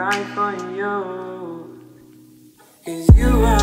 life on you. Cause you are